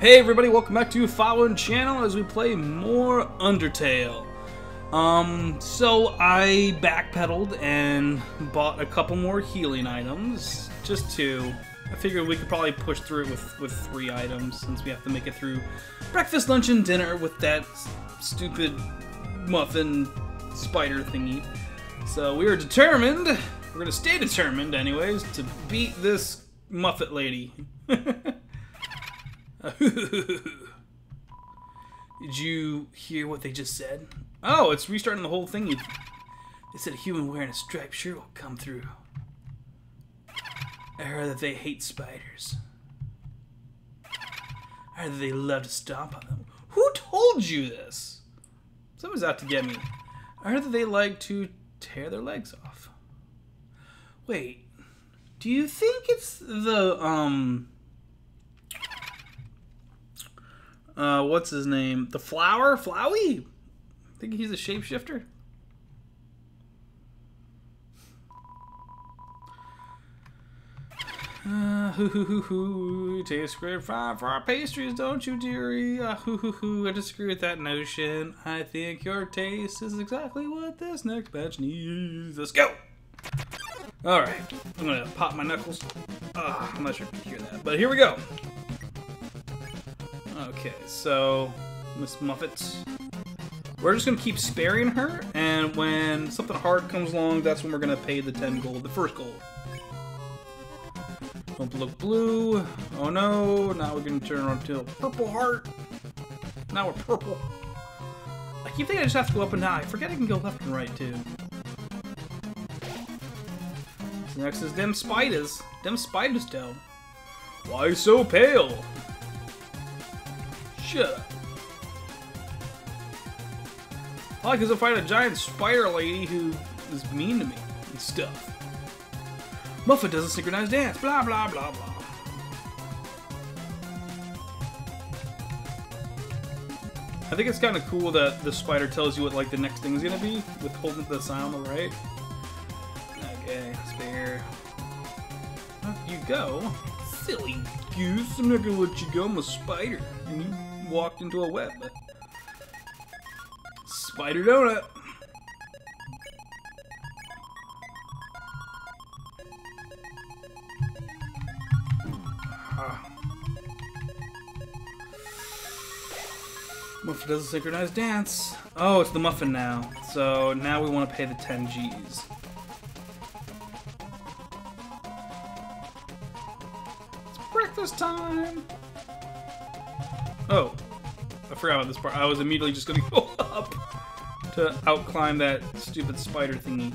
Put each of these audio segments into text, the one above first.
Hey everybody, welcome back to Fawin Channel as we play more Undertale. Um, so I backpedaled and bought a couple more healing items, just two. I figured we could probably push through it with, with three items since we have to make it through breakfast, lunch, and dinner with that stupid muffin spider thingy. So we are determined, we're gonna stay determined anyways, to beat this Muffet lady. Did you hear what they just said? Oh, it's restarting the whole thing. They said a human wearing a striped shirt will come through. I heard that they hate spiders. I heard that they love to stomp on them. Who told you this? Someone's out to get me. I heard that they like to tear their legs off. Wait, do you think it's the, um, uh, what's his name? The Flower? Flowey? I think he's a shapeshifter. Uh, hoo hoo hoo hoo. Tastes great fine for our pastries, don't you, dearie? Uh, hoo hoo hoo. I disagree with that notion. I think your taste is exactly what this next batch needs. Let's go! Alright, I'm gonna pop my knuckles. Uh, I'm not sure if you can hear that, but here we go. Okay, so Miss Muffet. We're just gonna keep sparing her, and when something hard comes along, that's when we're gonna pay the 10 gold, the first gold. Don't look blue. Oh no, now we're gonna turn around to a purple heart. Now we're purple. I keep thinking I just have to go up and down. I forget I can go left and right too. Next is them spiders. Them spiders tell. Why so pale? Shut up. I like to fight a giant spider lady who is mean to me and stuff. Muffet doesn't synchronize dance, blah blah blah blah. I think it's kind of cool that the spider tells you what like the next thing is gonna be with holding the sign on the right. Okay, spare. Off you go. Silly goose, I'm not gonna let you go, I'm a spider. You walked into a web. Spider donut. Muffet does a synchronized dance. Oh, it's the muffin now. So now we want to pay the 10 G's. It's breakfast time! Oh, I forgot about this part. I was immediately just gonna go up to outclimb that stupid spider thingy.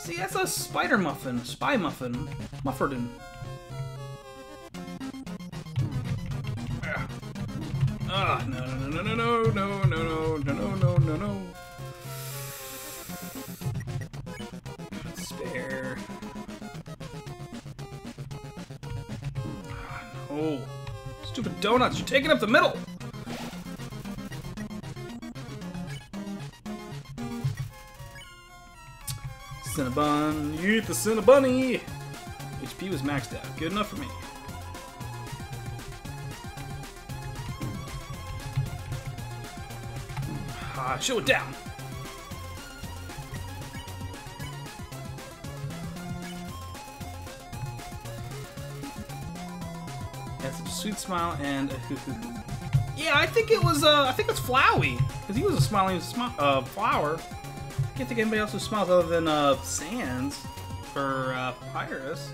See, that's a spider muffin. Spy muffin. Mufferton. Donuts, you're taking up the middle! Cinnabon, you eat the Cinnabunny! HP was maxed out, good enough for me. Ah, show it down! Smile and. Yeah, I think it was, uh, I think it's Flowey. Because he was a smiling smi uh, flower. I can't think of anybody else who smiles other than, uh, Sans. For, uh, Pyrus.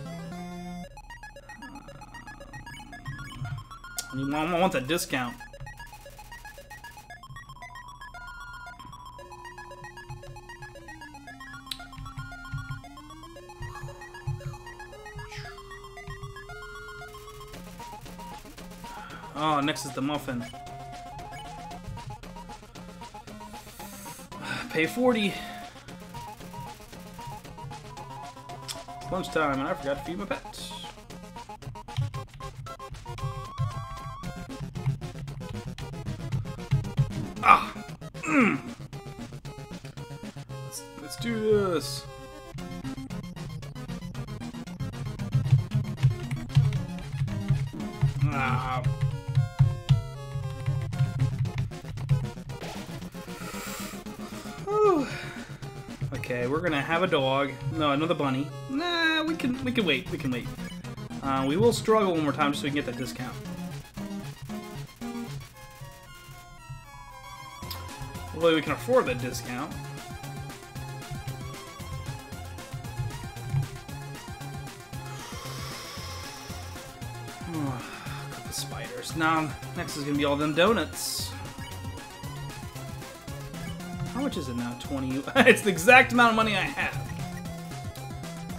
I mean, I want that discount. Oh, next is the muffin. Pay 40. It's lunchtime and I forgot to feed my pets. Ah! Let's, let's do this. Ah. Okay, we're gonna have a dog. No, another bunny. Nah, we can we can wait. We can wait. Uh, we will struggle one more time just so we can get that discount. Hopefully we can afford that discount. couple spiders. Now, next is gonna be all them donuts. Much is it now? 20. it's the exact amount of money I have.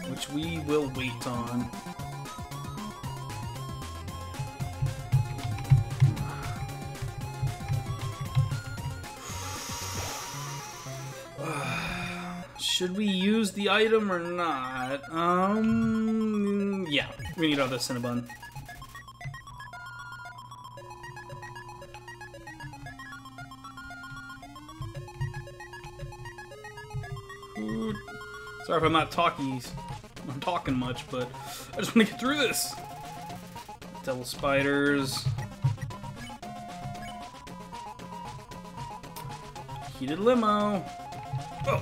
Which we will wait on. Should we use the item or not? Um, yeah, we need all the Cinnabon. Sorry if I'm not talking, I'm talking much, but I just want to get through this. Devil spiders. Heated limo. Oh.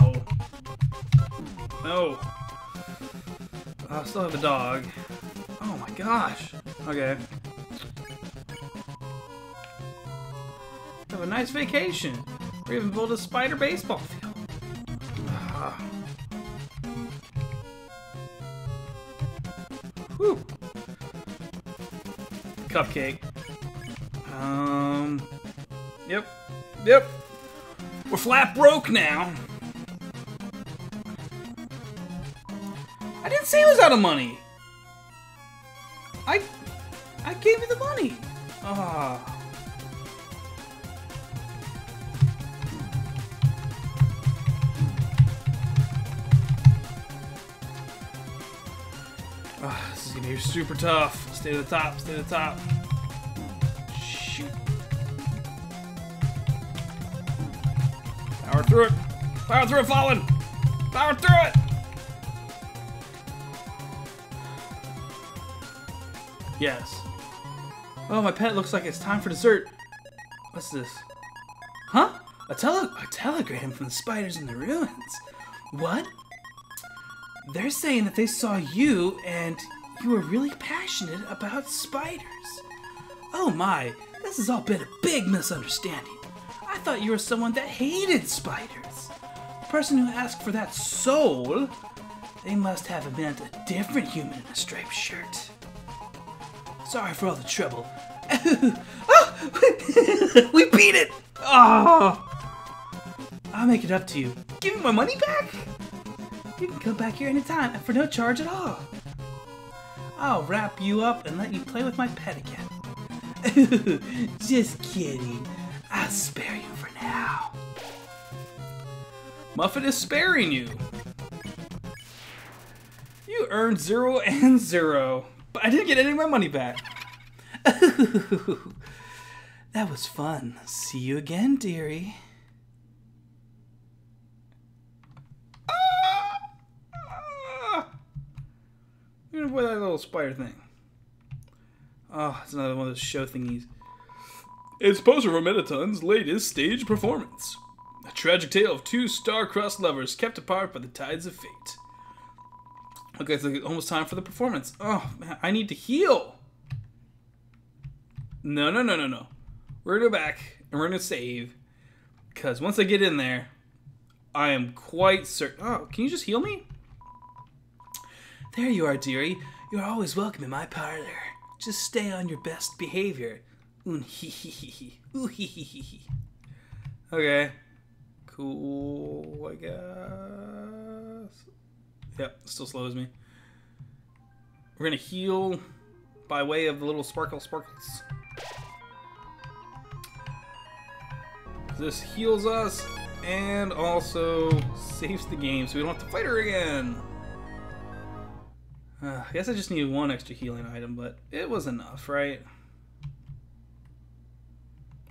No. No. I still have a dog. Oh my gosh. Okay. Have a nice vacation. We even built a spider baseball Whew. Cupcake. Um. Yep. Yep. We're flat broke now. I didn't say it was out of money. I I gave you the money. Ah. Super tough. Stay to the top, stay to the top. Shoot. Power through it. Power through it, Fawin. Power through it. Yes. Oh, my pet looks like it's time for dessert. What's this? Huh? A, tele a telegram from the spiders in the ruins. What? They're saying that they saw you and you were really passionate about spiders. Oh my, this has all been a big misunderstanding. I thought you were someone that hated spiders. The person who asked for that soul, they must have meant a different human in a striped shirt. Sorry for all the trouble. oh, we beat it! Oh! I'll make it up to you. Give me my money back? You can come back here anytime for no charge at all. I'll wrap you up and let you play with my pet again. Just kidding. I'll spare you for now. Muffet is sparing you. You earned zero and zero, but I didn't get any of my money back. that was fun. See you again, dearie. I'm gonna that little spider thing. Oh, it's another one of those show thingies. It's poster for Mettaton's latest stage performance. A tragic tale of two star-crossed lovers kept apart by the tides of fate. Okay, it's almost time for the performance. Oh, man, I need to heal. No, no, no, no, no. We're gonna go back and we're gonna save. Because once I get in there, I am quite certain. Oh, can you just heal me? There you are, dearie. You're always welcome in my parlor. Just stay on your best behavior. ooh hee hee hee ooh hee hee hee Okay. Cool, I guess. Yep, still slows me. We're gonna heal by way of the little sparkle sparkles. This heals us and also saves the game so we don't have to fight her again. Uh, I guess I just needed one extra healing item, but it was enough, right?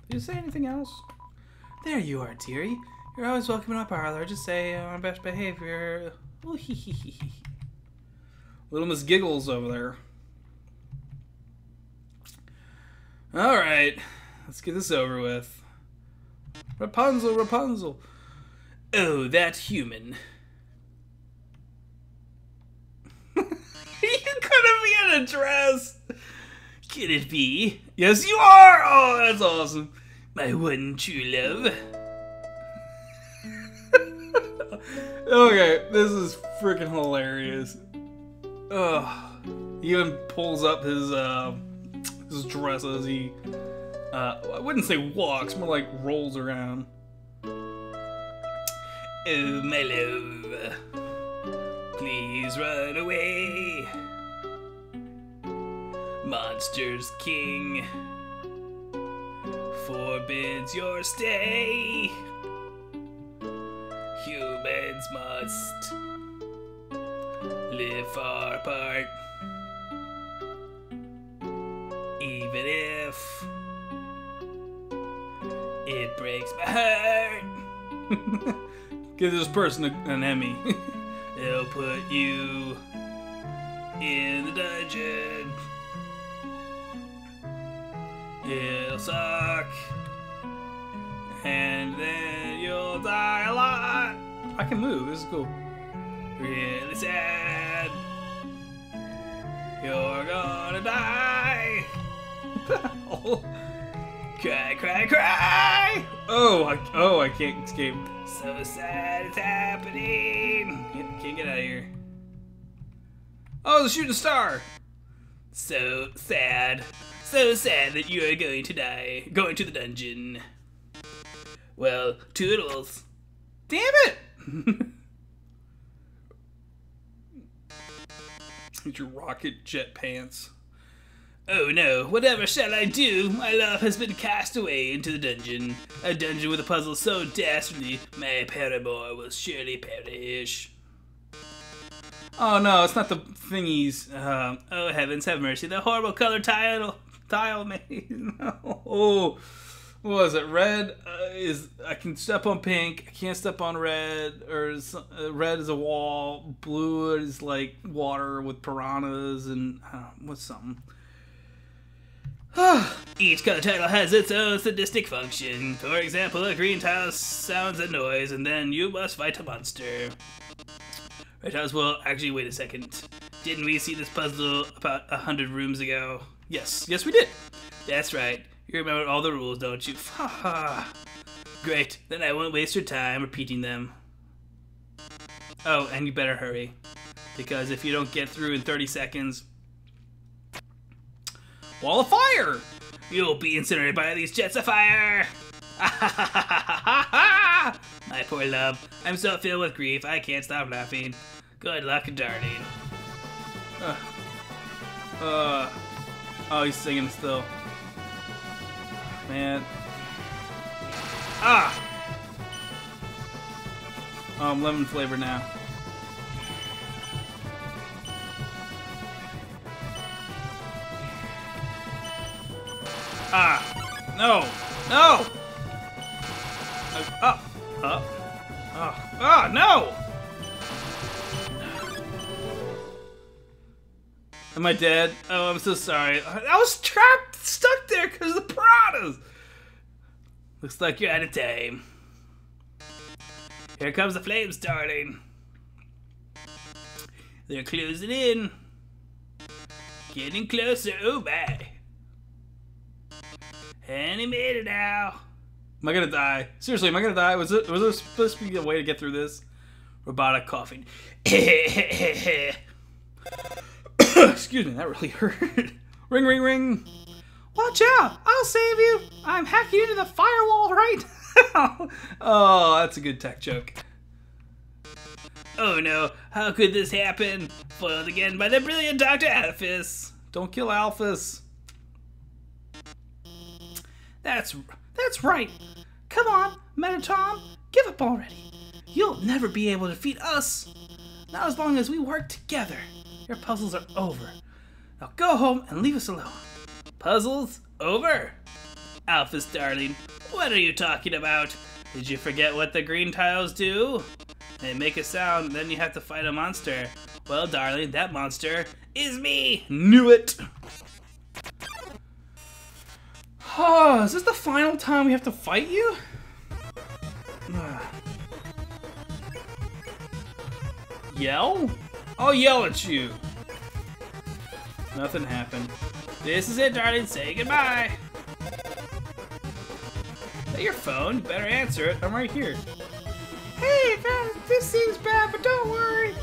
Did you say anything else? There you are, dearie. You're always welcome in my parlor. Just say uh, on best behavior. Little Miss Giggles over there. Alright, let's get this over with. Rapunzel, Rapunzel. Oh, that human. you a dress. Can it be? Yes, you are. Oh, that's awesome. My one true love. okay, this is freaking hilarious. Ugh. He even pulls up his uh, his dress as he uh, I wouldn't say walks, more like rolls around. Oh, my love, please run away. Monsters King forbids your stay. Humans must live far apart. Even if it breaks my heart. Give this person an Emmy. They'll put you in the dungeon. It'll suck. And then you'll die a lot. I can move. This is cool. Really sad. You're gonna die. oh. Cry, cry, cry! Oh, I, oh, I can't escape. So sad it's happening. Can't get out of here. Oh, the shooting star. So sad. So sad that you are going to die. Going to the dungeon. Well, toodles. Damn it! Get your rocket jet pants. Oh no, whatever shall I do? My love has been cast away into the dungeon. A dungeon with a puzzle so dastardly, my paramour will surely perish. Oh no, it's not the thingies. Uh, oh heavens, have mercy. The horrible color tile, tile made. no. Oh, what was it? Red uh, is, I can step on pink, I can't step on red, or uh, red is a wall, blue is like water with piranhas, and uh, what's something? Each color tile has its own sadistic function. For example, a green tile sounds a noise, and then you must fight a monster. Red tiles, well, actually, wait a second. Didn't we see this puzzle about a hundred rooms ago? Yes, yes we did. That's right. You remember all the rules, don't you? Great, then I won't waste your time repeating them. Oh, and you better hurry. Because if you don't get through in 30 seconds, Wall of fire! You'll be incinerated by these jets of fire! My poor love, I'm so filled with grief, I can't stop laughing. Good luck, darling. Uh, uh, oh, he's singing still. Man. Ah! Oh, I'm lemon flavor now. Ah! No! No! Uh, oh! Uh, oh! Ah! No! Am I dead? Oh, I'm so sorry. I was trapped, stuck there because of the piranhas! Looks like you're out of time. Here comes the flames, darling. They're closing in. Getting closer. Oh, my. And he made it now. Am I gonna die? Seriously, am I gonna die? Was it was there supposed to be a way to get through this? Robotic coughing. Excuse me, that really hurt. ring, ring, ring. Watch out! I'll save you. I'm hacking into the firewall right now. oh, that's a good tech joke. Oh no, how could this happen? Foiled again by the brilliant Dr. Alphys. Don't kill Alphys. That's that's right. Come on, Mettaton, give up already. You'll never be able to defeat us. Not as long as we work together. Your puzzles are over. Now go home and leave us alone. Puzzles over? Alphys, darling, what are you talking about? Did you forget what the green tiles do? They make a sound, then you have to fight a monster. Well, darling, that monster is me! Knew it! Oh, is this the final time we have to fight you? Yell? I'll yell at you. Nothing happened. This is it, darling. Say goodbye. That your phone? You better answer it. I'm right here. Hey, this seems bad, but don't worry.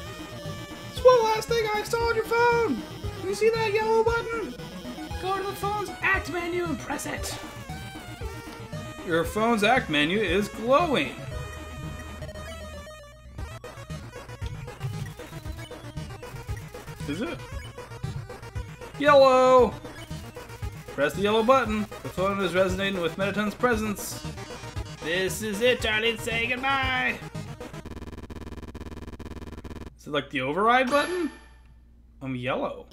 It's one last thing I saw on your phone. You see that yellow button? Go to the phone's act menu and press it. Your phone's act menu is glowing. Is it? Yellow! Press the yellow button. The phone is resonating with Mettaton's presence. This is it, darling. Say goodbye. Is it like the override button? I'm yellow.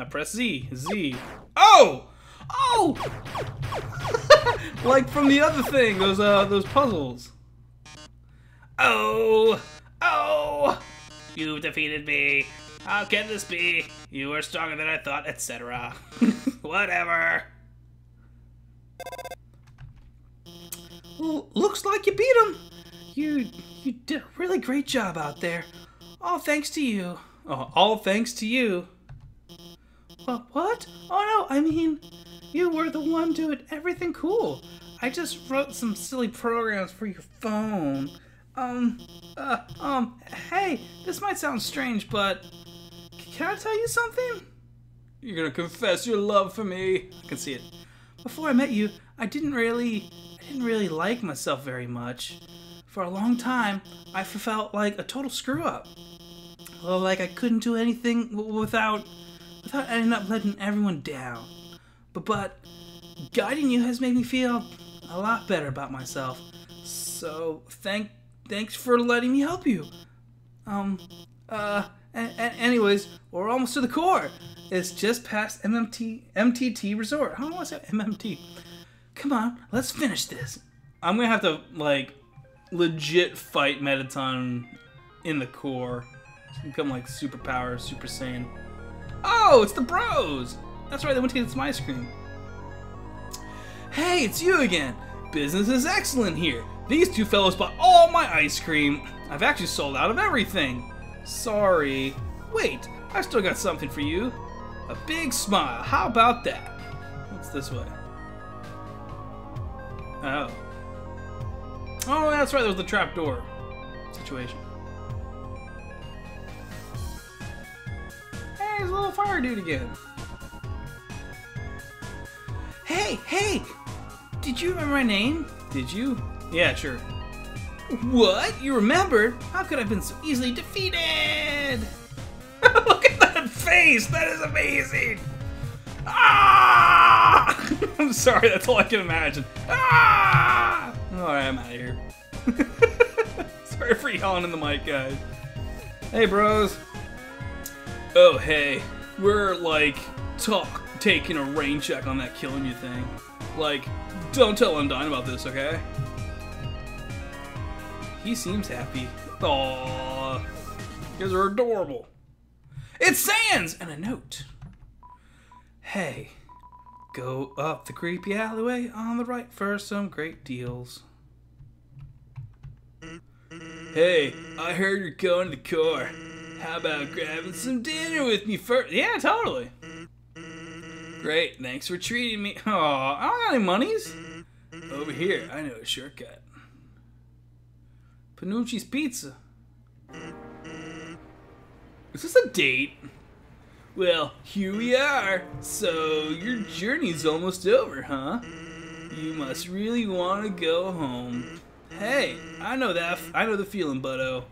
Now press Z. Z. Oh! Oh! like from the other thing, those uh those puzzles. Oh! Oh! You defeated me. How can this be? You are stronger than I thought, etc. Whatever. Well, looks like you beat him. You you did a really great job out there. All thanks to you. Oh, all thanks to you. What? What? Oh no, I mean, you were the one doing everything cool. I just wrote some silly programs for your phone. Um, uh, um, hey, this might sound strange, but can I tell you something? You're gonna confess your love for me. I can see it. Before I met you, I didn't really, I didn't really like myself very much. For a long time, I felt like a total screw up. Well, like I couldn't do anything without, without ending up letting everyone down. But, but, guiding you has made me feel a lot better about myself. So, thank, thanks for letting me help you. Um, uh, anyways, we're almost to the core. It's just past MMT MTT Resort. How was that? MMT. Come on, let's finish this. I'm gonna have to like legit fight Mettaton in the core. Become like superpower, Super Saiyan. Oh, it's the bros! That's right, they went to get some ice cream. Hey, it's you again! Business is excellent here. These two fellows bought all my ice cream. I've actually sold out of everything. Sorry. Wait, I still got something for you. A big smile. How about that? What's this way? Oh. Oh, that's right. There was the trap door situation. Little fire dude again. Hey, hey! Did you remember my name? Did you? Yeah, sure. What? You remembered? How could I have been so easily defeated? Look at that face! That is amazing! Ah! I'm sorry, that's all I can imagine. Ah! Alright, I'm out of here. sorry for yelling in the mic, guys. Hey, bros. Oh, hey. We're, like, talk taking a rain check on that killing you thing. Like, don't tell Undyne about this, okay? He seems happy. Aww. You guys are adorable. It's Sans! And a note. Hey, go up the creepy alleyway on the right for some great deals. Hey, I heard you're going to the core. How about grabbing some dinner with me first? Yeah, totally. Great, thanks for treating me. Aw, I don't got any monies. Over here, I know a shortcut. Panucci's Pizza. Is this a date? Well, here we are. So, your journey's almost over, huh? You must really want to go home. Hey, I know that. I know the feeling, Butto.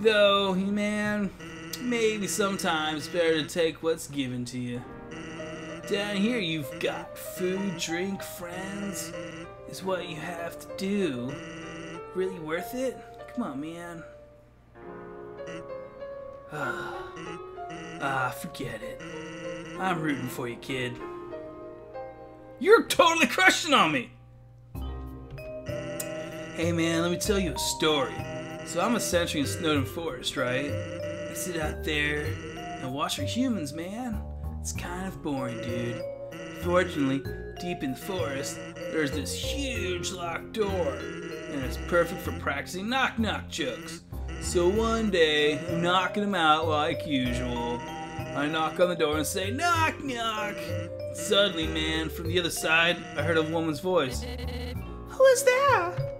Though, man, maybe sometimes better to take what's given to you. Down here, you've got food, drink, friends. Is what you have to do really worth it? Come on, man. ah, forget it. I'm rooting for you, kid. You're totally crushing on me! Hey man, let me tell you a story. So I'm a sentry in Snowdin Forest, right? I sit out there and watch for humans, man. It's kind of boring, dude. Fortunately, deep in the forest, there's this huge locked door and it's perfect for practicing knock knock jokes. So one day, I'm knocking them out like usual. I knock on the door and say, knock, knock. Suddenly, man, from the other side, I heard a woman's voice. Who is there?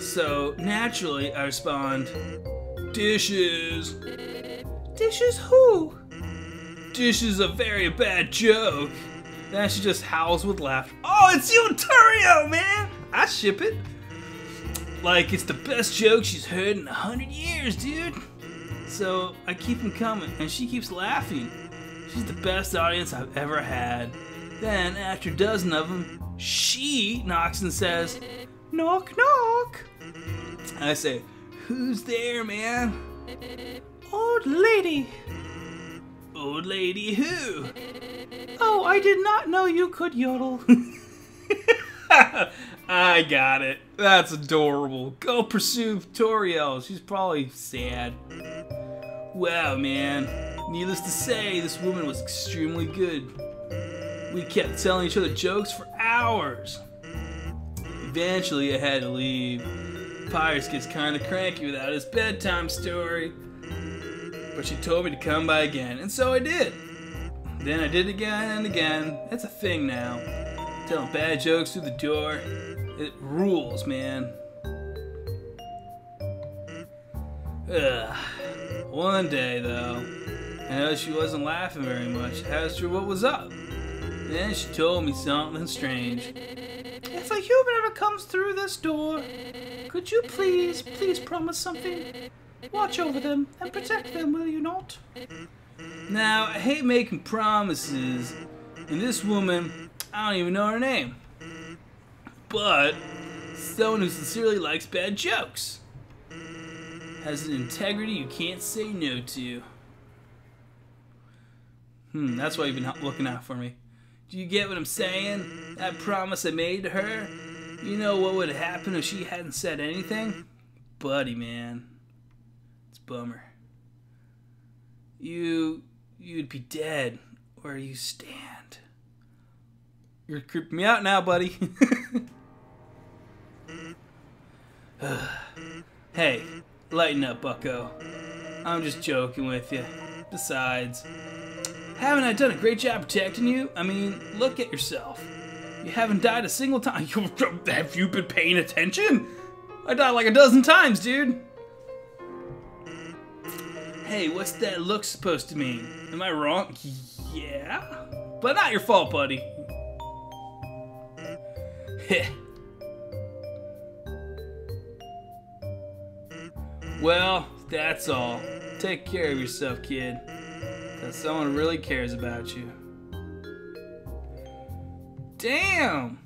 So, naturally, I respond, Dishes. Dishes who? Dishes a very bad joke. Then she just howls with laughter. Oh, it's you, Toriel, man! I ship it. Like it's the best joke she's heard in a hundred years, dude. So I keep them coming, and she keeps laughing. She's the best audience I've ever had. Then, after a dozen of them, she knocks and says, Knock, knock. I say, Who's there, man? Old lady. Old lady who? Oh, I did not know you could yodel. I got it. That's adorable. Go pursue Toriel. She's probably sad. Wow, man. Needless to say, this woman was extremely good. We kept telling each other jokes for hours. Eventually, I had to leave. Pyrus gets kind of cranky without his bedtime story. But she told me to come by again, and so I did. Then I did again and again. It's a thing now. Telling bad jokes through the door. It rules, man. Ugh. One day, though, I noticed she wasn't laughing very much. I asked her what was up. Then she told me something strange. If a human ever comes through this door, could you please, please promise something? Watch over them and protect them, will you not? Now, I hate making promises, and this woman, I don't even know her name. But, someone who sincerely likes bad jokes. Has an integrity you can't say no to. Hmm, that's why you've been looking out for me. Do you get what I'm saying? That promise I made to her? You know what would have happened if she hadn't said anything? Buddy, man. It's bummer. You you'd be dead where you stand. You're creeping me out now, buddy. hey, lighten up, bucko. I'm just joking with you. Besides, haven't I done a great job protecting you? I mean, look at yourself. You haven't died a single time. Have you been paying attention? I died like a dozen times, dude. Hey, what's that look supposed to mean? Am I wrong? Yeah. But not your fault, buddy. Heh. well, that's all. Take care of yourself, kid. That someone really cares about you. Damn!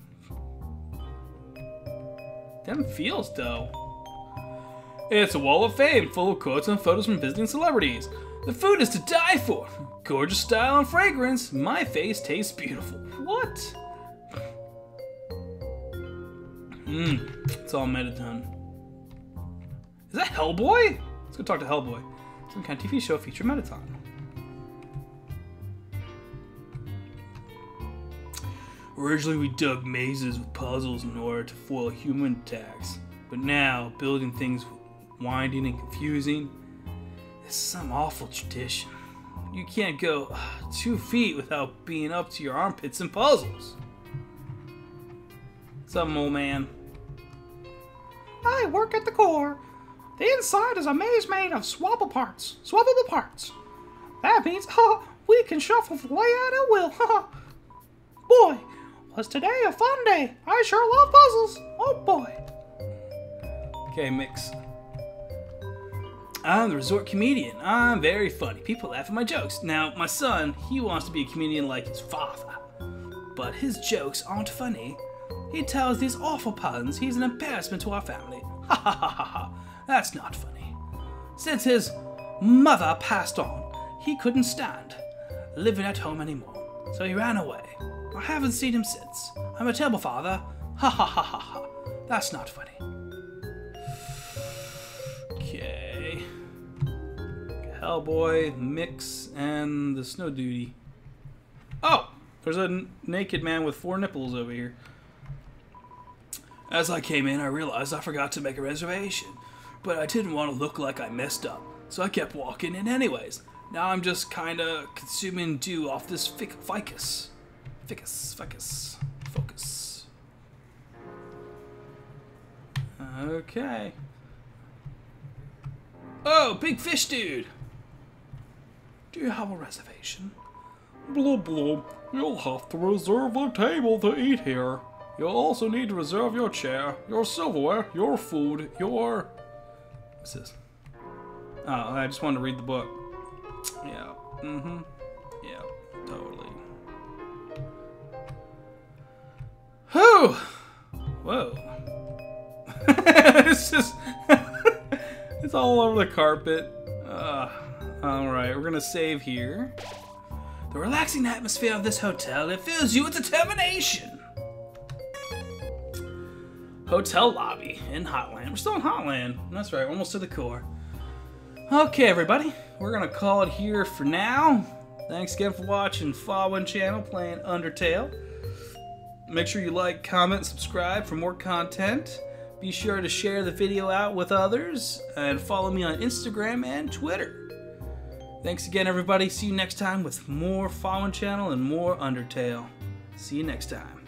Them feels, though. It's a wall of fame full of quotes and photos from visiting celebrities. The food is to die for. Gorgeous style and fragrance. My face tastes beautiful. What? Mmm, it's all Mettaton. Is that Hellboy? Let's go talk to Hellboy. Some kind of TV show feature Mettaton. Originally, we dug mazes with puzzles in order to foil human attacks, but now, building things winding and confusing is some awful tradition. You can't go uh, two feet without being up to your armpits in puzzles. Some old man. I work at the core. The inside is a maze made of swappable parts. Swappable parts. That means, we can shuffle the layout at will. Boy, was today a fun day? I sure love puzzles. Oh boy. Okay, mix. I'm the resort comedian. I'm very funny. People laugh at my jokes. Now, my son, he wants to be a comedian like his father. But his jokes aren't funny. He tells these awful puns. He's an embarrassment to our family. Ha ha ha ha ha. That's not funny. Since his mother passed on, he couldn't stand living at home anymore. So he ran away. I haven't seen him since. I'm a terrible father. Ha ha ha ha ha. That's not funny. Okay. Hellboy, Mix, and the Snow Duty. Oh! There's a naked man with four nipples over here. As I came in, I realized I forgot to make a reservation. but I didn't want to look like I messed up, so I kept walking in anyways. Now I'm just kinda consuming dew off this fic- ficus. Ficus, ficus, focus. Okay. Oh, big fish dude! Do you have a reservation? Blah blah. You'll have to reserve a table to eat here. You'll also need to reserve your chair, your silverware, your food, your. What's this? Oh, I just wanted to read the book. Yeah. Mm-hmm. Whew! Whoa. it's just... it's all over the carpet. Uh, Alright, we're gonna save here. The relaxing atmosphere of this hotel, it fills you with determination. Hotel lobby in Hotland. We're still in Hotland. That's right, almost to the core. Okay, everybody, we're gonna call it here for now. Thanks again for watching Fawin Channel playing Undertale. Make sure you like, comment, subscribe for more content. Be sure to share the video out with others and follow me on Instagram and Twitter. Thanks again, everybody. See you next time with more Fawin Channel and more Undertale. See you next time.